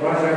Gracias.